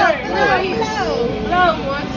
Low. Low. Low. Low.